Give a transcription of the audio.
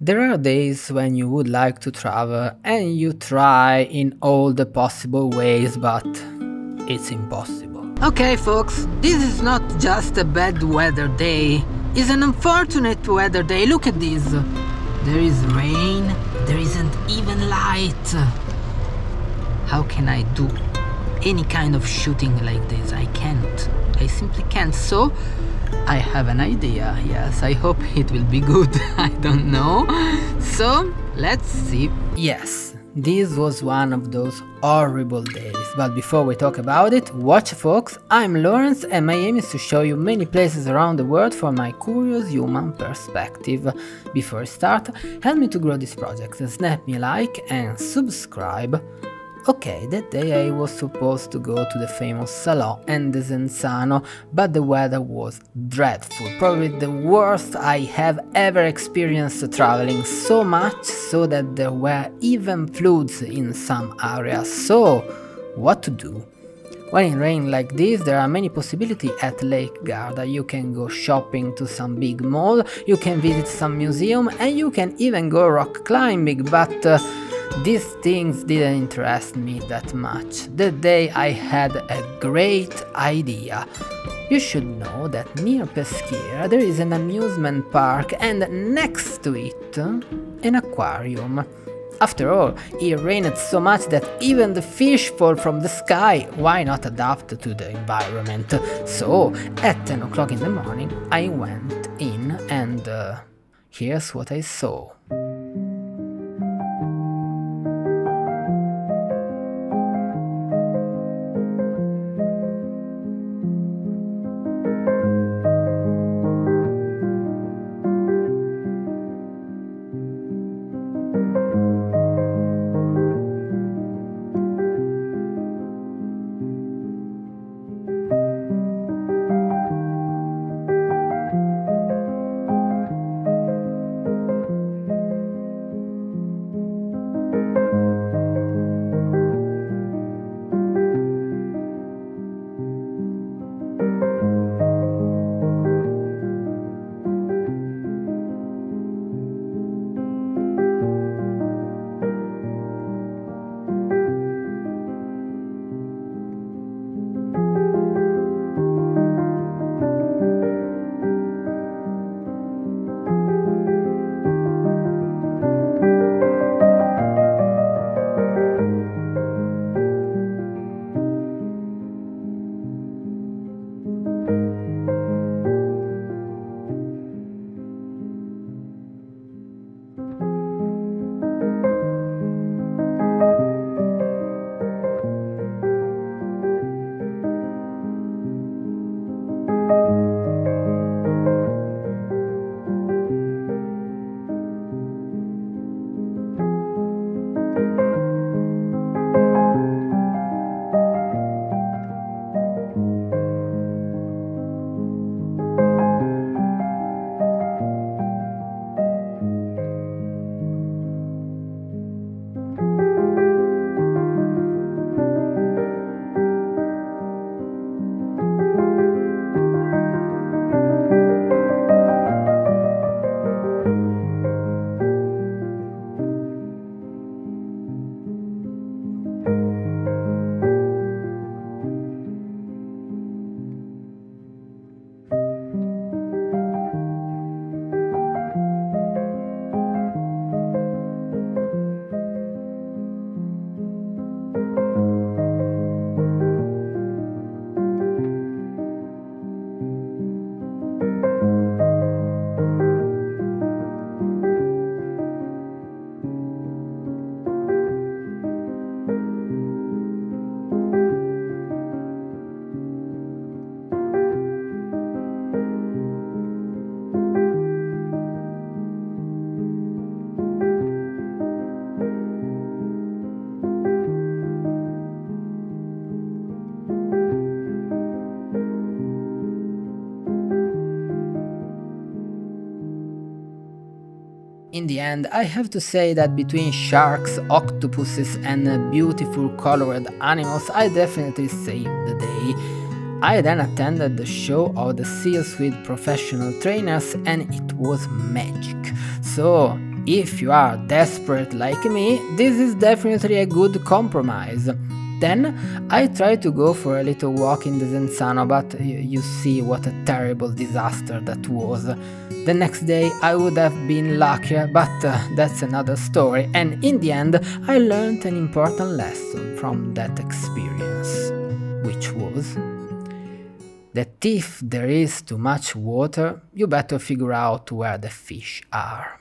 There are days when you would like to travel and you try in all the possible ways, but it's impossible. Okay, folks, this is not just a bad weather day. It's an unfortunate weather day. Look at this. There is rain, there isn't even light. How can I do any kind of shooting like this? I can't. I simply can't. So, I have an idea, yes, I hope it will be good, I don't know. So, let's see. Yes, this was one of those horrible days, but before we talk about it, watch folks, I'm Lawrence and my aim is to show you many places around the world from my curious human perspective. Before I start, help me to grow this project, snap me a like and subscribe Okay, that day I was supposed to go to the famous Salò and the Desenzano, but the weather was dreadful, probably the worst I have ever experienced traveling, so much so that there were even floods in some areas, so what to do? When it rains like this, there are many possibilities at Lake Garda. You can go shopping to some big mall, you can visit some museum, and you can even go rock climbing, but uh, these things didn't interest me that much. That day I had a great idea. You should know that near Peschiera there is an amusement park and next to it an aquarium. After all, it rained so much that even the fish fall from the sky, why not adapt to the environment? So, at 10 o'clock in the morning, I went in and uh, here's what I saw. In the end, I have to say that between sharks, octopuses and beautiful colored animals, I definitely saved the day. I then attended the show of the seals with professional trainers and it was magic. So, if you are desperate like me, this is definitely a good compromise. Then I tried to go for a little walk in Desenzano, but you see what a terrible disaster that was. The next day I would have been luckier, but uh, that's another story, and in the end I learned an important lesson from that experience, which was that if there is too much water, you better figure out where the fish are.